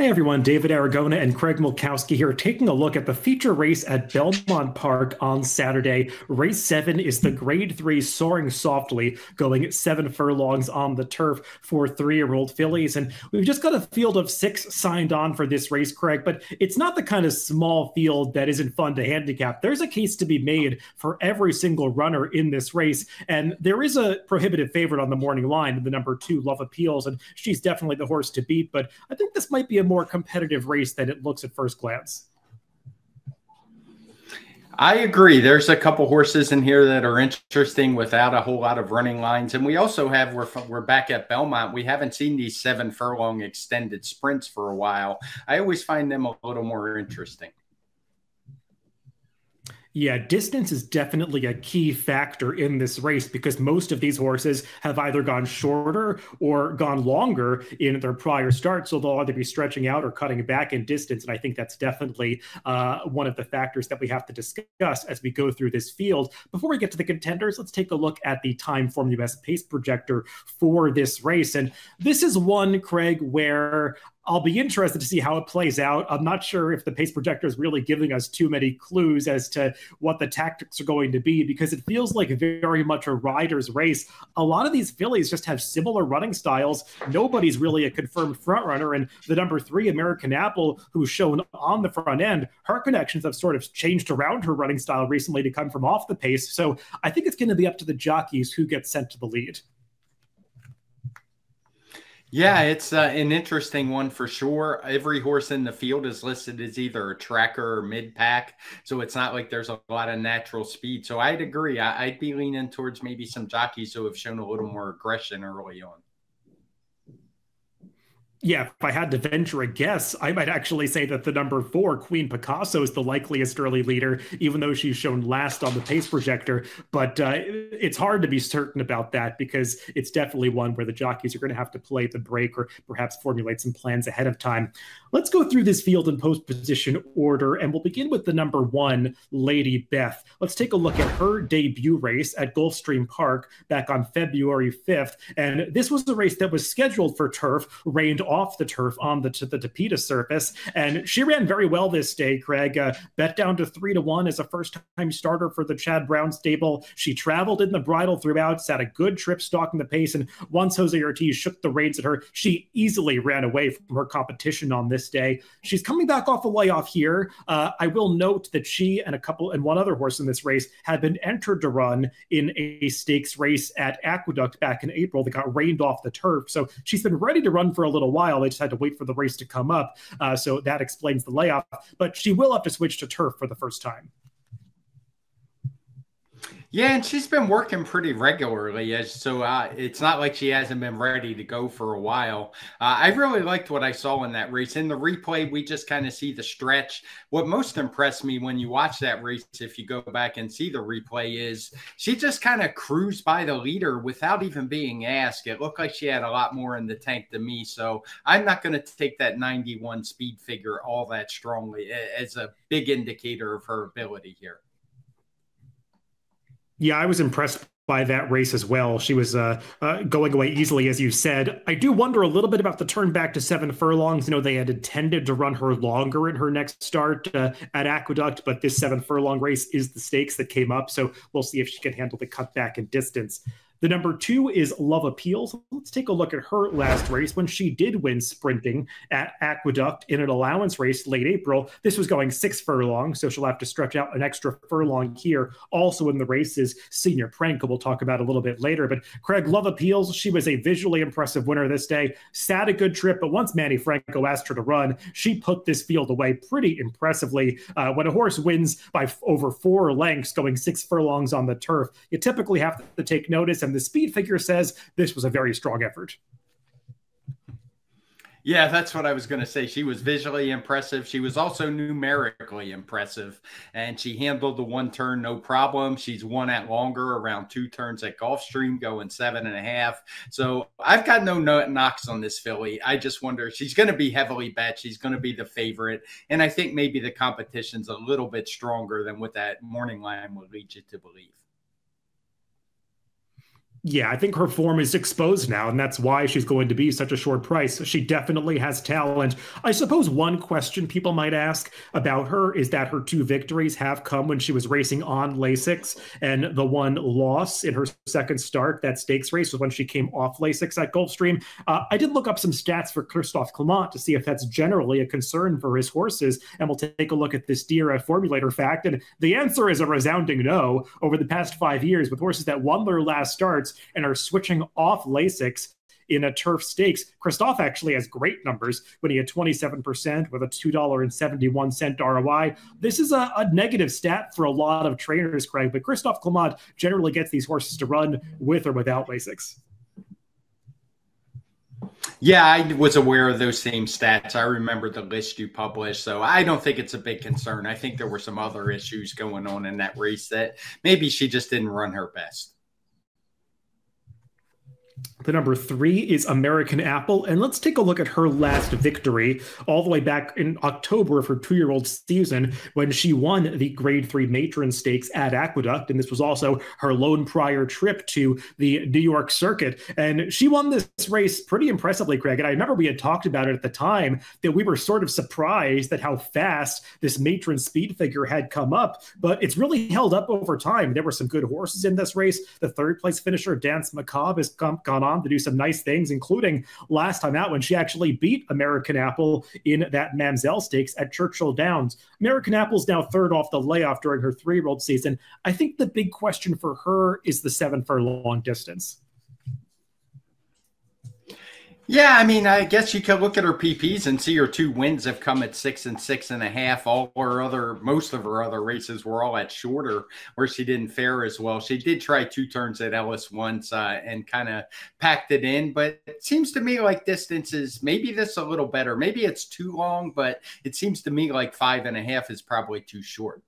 Hi, everyone. David Aragona and Craig Milkowski here, taking a look at the feature race at Belmont Park on Saturday. Race seven is the grade three soaring softly, going seven furlongs on the turf for three year old fillies. And we've just got a field of six signed on for this race, Craig, but it's not the kind of small field that isn't fun to handicap. There's a case to be made for every single runner in this race. And there is a prohibitive favorite on the morning line, the number two, Love Appeals. And she's definitely the horse to beat. But I think this might be a more competitive race than it looks at first glance. I agree. There's a couple horses in here that are interesting without a whole lot of running lines, and we also have we're we're back at Belmont. We haven't seen these seven furlong extended sprints for a while. I always find them a little more interesting. Yeah, distance is definitely a key factor in this race because most of these horses have either gone shorter or gone longer in their prior starts. So they'll either be stretching out or cutting back in distance. And I think that's definitely uh, one of the factors that we have to discuss as we go through this field. Before we get to the contenders, let's take a look at the Timeform US pace projector for this race. And this is one, Craig, where I'll be interested to see how it plays out. I'm not sure if the pace projector is really giving us too many clues as to what the tactics are going to be because it feels like very much a rider's race. A lot of these fillies just have similar running styles. Nobody's really a confirmed front runner. And the number three, American Apple, who's shown on the front end, her connections have sort of changed around her running style recently to come from off the pace. So I think it's going to be up to the jockeys who get sent to the lead. Yeah, it's uh, an interesting one for sure. Every horse in the field is listed as either a tracker or mid pack. So it's not like there's a lot of natural speed. So I'd agree. I- would be leaning towards maybe some jockeys who have shown a little more aggression early on yeah, if I had to venture a guess, I might actually say that the number four, Queen Picasso, is the likeliest early leader, even though she's shown last on the pace projector. But uh, it's hard to be certain about that because it's definitely one where the jockeys are going to have to play the break or perhaps formulate some plans ahead of time. Let's go through this field in post position order, and we'll begin with the number one, Lady Beth. Let's take a look at her debut race at Gulfstream Park back on February 5th. And this was a race that was scheduled for turf, rained off the turf on the, the Tapeta surface. And she ran very well this day, Craig. Uh, bet down to three to one as a first time starter for the Chad Brown stable. She traveled in the bridle throughout, sat a good trip stalking the pace. And once Jose Ortiz shook the reins at her, she easily ran away from her competition on this day. She's coming back off a layoff here. Uh, I will note that she and a couple and one other horse in this race had been entered to run in a stakes race at Aqueduct back in April that got rained off the turf. So she's been ready to run for a little while while. They just had to wait for the race to come up. Uh, so that explains the layoff. But she will have to switch to turf for the first time. Yeah, and she's been working pretty regularly, as so uh, it's not like she hasn't been ready to go for a while. Uh, I really liked what I saw in that race. In the replay, we just kind of see the stretch. What most impressed me when you watch that race, if you go back and see the replay, is she just kind of cruised by the leader without even being asked. It looked like she had a lot more in the tank than me, so I'm not going to take that 91 speed figure all that strongly as a big indicator of her ability here. Yeah, I was impressed by that race as well. She was uh, uh, going away easily, as you said. I do wonder a little bit about the turn back to seven furlongs. You know, they had intended to run her longer in her next start uh, at Aqueduct, but this seven furlong race is the stakes that came up. So we'll see if she can handle the cutback in distance. The number two is Love Appeals. Let's take a look at her last race when she did win sprinting at Aqueduct in an allowance race late April. This was going six furlongs, so she'll have to stretch out an extra furlong here. Also in the race is Senior Prank, we'll talk about a little bit later. But Craig Love Appeals, she was a visually impressive winner this day. Sat a good trip, but once Manny Franco asked her to run, she put this field away pretty impressively. Uh, when a horse wins by over four lengths, going six furlongs on the turf, you typically have to take notice and and the speed figure says this was a very strong effort. Yeah, that's what I was going to say. She was visually impressive. She was also numerically impressive, and she handled the one turn no problem. She's won at longer, around two turns at Gulfstream, going seven and a half. So I've got no knocks on this filly. I just wonder she's going to be heavily bet. She's going to be the favorite, and I think maybe the competition's a little bit stronger than what that morning line would lead you to believe. Yeah, I think her form is exposed now, and that's why she's going to be such a short price. She definitely has talent. I suppose one question people might ask about her is that her two victories have come when she was racing on Lasix, and the one loss in her second start, that stakes race, was when she came off Lasix at Gulfstream. Uh, I did look up some stats for Christophe Clement to see if that's generally a concern for his horses, and we'll take a look at this at Formulator Fact. And the answer is a resounding no. Over the past five years, with horses that won their last starts, and are switching off Lasix in a turf stakes. Christophe actually has great numbers when he had 27% with a $2.71 ROI. This is a, a, negative stat for a lot of trainers, Craig, but Christophe Clement generally gets these horses to run with or without Lasix. Yeah, I was aware of those same stats. I remember the list you published, so I don't think it's a big concern. I think there were some other issues going on in that race that maybe she just didn't run her best. The number three is American Apple. And let's take a look at her last victory, all the way back in October of her two year old season when she won the grade three matron stakes at Aqueduct. And this was also her lone prior trip to the New York circuit. And she won this race pretty impressively, Craig. And I remember we had talked about it at the time that we were sort of surprised at how fast this matron speed figure had come up. But it's really held up over time. There were some good horses in this race. The third place finisher, Dance Macabre, has come, gone on to do some nice things, including last time out when she actually beat American Apple in that Mamzelle Stakes at Churchill Downs. American Apple's now third off the layoff during her three year old season. I think the big question for her is the seven furlong distance. Yeah, I mean, I guess you could look at her PPs and see her two wins have come at six and six and a half. All her other, most of her other races were all at shorter, where she didn't fare as well. She did try two turns at Ellis once uh, and kind of packed it in, but it seems to me like distances maybe this a little better. Maybe it's too long, but it seems to me like five and a half is probably too short.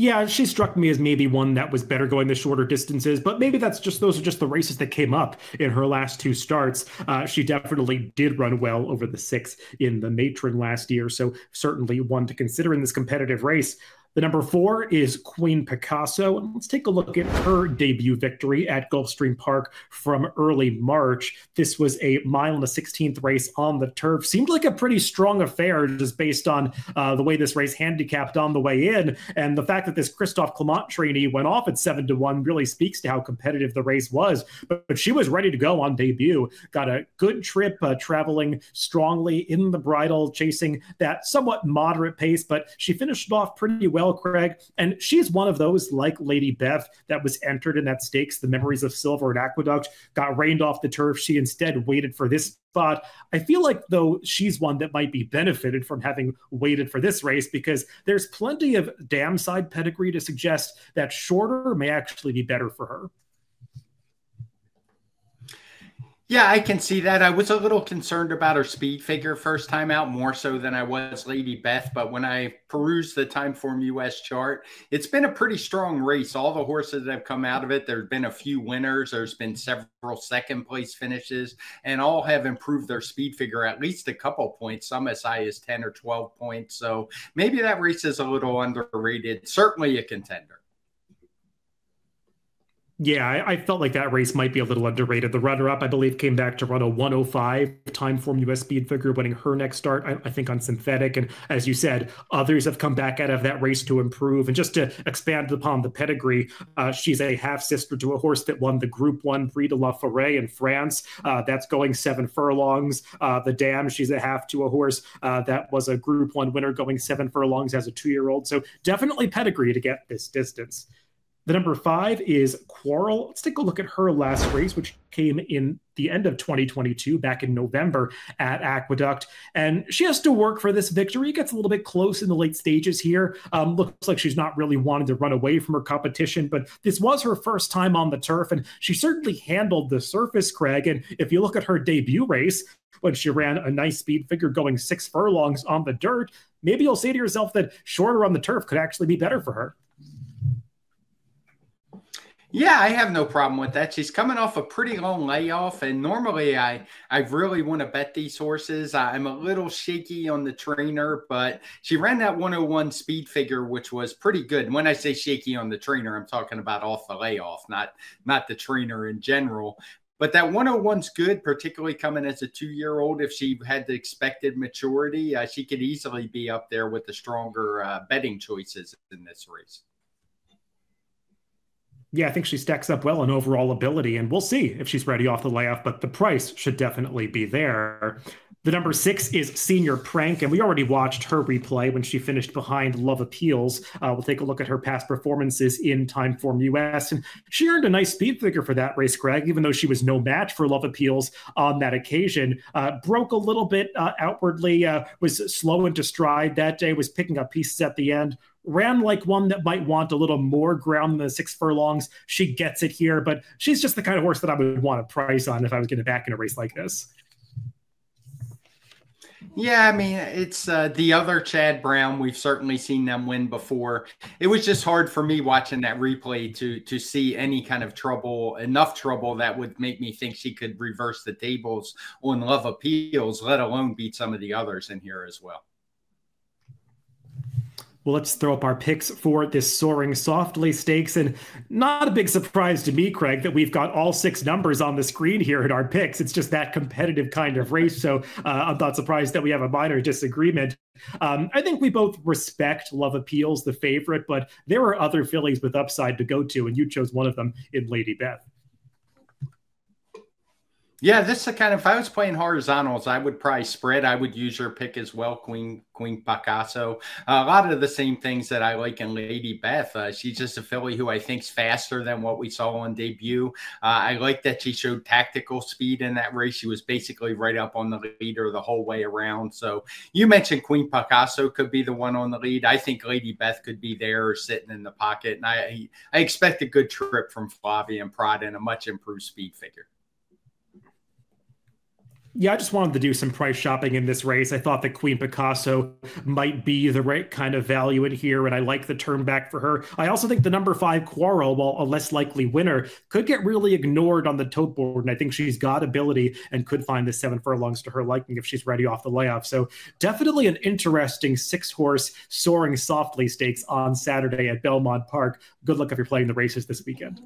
Yeah, she struck me as maybe one that was better going the shorter distances, but maybe that's just those are just the races that came up in her last two starts. Uh, she definitely did run well over the six in the matron last year, so certainly one to consider in this competitive race. The number four is Queen Picasso. Let's take a look at her debut victory at Gulfstream Park from early March. This was a mile and a 16th race on the turf. Seemed like a pretty strong affair just based on uh, the way this race handicapped on the way in. And the fact that this Christophe Clement trainee went off at seven to one really speaks to how competitive the race was. But, but she was ready to go on debut. Got a good trip, uh, traveling strongly in the bridle, chasing that somewhat moderate pace, but she finished off pretty well well, Craig. And she's one of those, like Lady Beth, that was entered in that stakes, the Memories of Silver and Aqueduct, got rained off the turf. She instead waited for this spot. I feel like, though, she's one that might be benefited from having waited for this race because there's plenty of dam side pedigree to suggest that shorter may actually be better for her. Yeah, I can see that. I was a little concerned about her speed figure first time out, more so than I was Lady Beth. But when I perused the Timeform US chart, it's been a pretty strong race. All the horses that have come out of it, there's been a few winners, there's been several second place finishes, and all have improved their speed figure at least a couple points, some as high as 10 or 12 points. So maybe that race is a little underrated. Certainly a contender. Yeah, I, I, felt like that race might be a little underrated. The runner-up, I believe, came back to run a 105 Timeform US speed figure, winning her next start, I, I, think, on synthetic. And as you said, others have come back out of that race to improve. And just to expand upon the pedigree, uh, she's a half sister to a horse that won the Group One Prix de la Forêt in France. Uh, that's going seven furlongs. Uh, the Dam, she's a half to a horse uh, that was a Group One winner, going seven furlongs as a two-year-old. So definitely pedigree to get this distance. The number five is Quarrel. Let's take a look at her last race, which came in the end of 2022, back in November at Aqueduct. And she has to work for this victory. Gets a little bit close in the late stages here. Um, looks like she's not really wanting to run away from her competition, but this was her first time on the turf, and she certainly handled the surface, Craig. And if you look at her debut race, when she ran a nice speed figure going six furlongs on the dirt, maybe you'll say to yourself that shorter on the turf could actually be better for her. Yeah, I have no problem with that. She's coming off a pretty long layoff, and normally I I really want to bet these horses. I'm a little shaky on the trainer, but she ran that 101 speed figure, which was pretty good. And when I say shaky on the trainer, I'm talking about off the layoff, not not the trainer in general. But that 101's good, particularly coming as a two year old. If she had the expected maturity, uh, she could easily be up there with the stronger uh, betting choices in this race yeah, I think she stacks up well in overall ability, and we'll see if she's ready off the layoff, but the price should definitely be there. The number six is Senior Prank, and we already watched her replay when she finished behind Love Appeals. Uh, we'll take a look at her past performances in Timeform US, and she earned a nice speed figure for that race, Greg, even though she was no match for Love Appeals on that occasion. Uh, broke a little bit uh, outwardly, uh, was slow into stride that day, was picking up pieces at the end ran like one that might want a little more ground than the six furlongs. She gets it here, but she's just the kind of horse that I would want to price on if I was going to back in a race like this. Yeah, I mean, it's uh, the other Chad Brown. We've certainly seen them win before. It was just hard for me watching that replay to to see any kind of trouble, enough trouble that would make me think she could reverse the tables on love appeals, let alone beat some of the others in here as well. Well, let's throw up our picks for this soaring softly stakes. And not a big surprise to me, Craig, that we've got all six numbers on the screen here at our picks. It's just that competitive kind of race. So uh, I'm not surprised that we have a minor disagreement. Um, I think we both respect Love Appeals, the favorite, but there are other fillies with upside to go to, and you chose one of them in Lady Beth. Yeah, this is the kind of if I was playing horizontals, I would probably spread. I would use your pick as well, Queen Queen Picasso. Uh, a lot of the same things that I like in Lady Beth. Uh, she's just a filly who I think's faster than what we saw on debut. Uh, I like that she showed tactical speed in that race. She was basically right up on the leader the whole way around. So you mentioned Queen Picasso could be the one on the lead. I think Lady Beth could be there or sitting in the pocket, and I I expect a good trip from Flavien Prat and a much improved speed figure yeah, I just wanted to do some price shopping in this race. I thought that Queen Picasso might be the right kind of value in here, and I like the turn back for her. I also think the number five Quarrel, while a less likely winner, could get really ignored on the tote board, and I think she's got ability and could find the seven furlongs to her liking if she's ready off the layoff. So definitely an interesting six horse soaring softly stakes on Saturday at Belmont Park. Good luck if you're playing the races this weekend.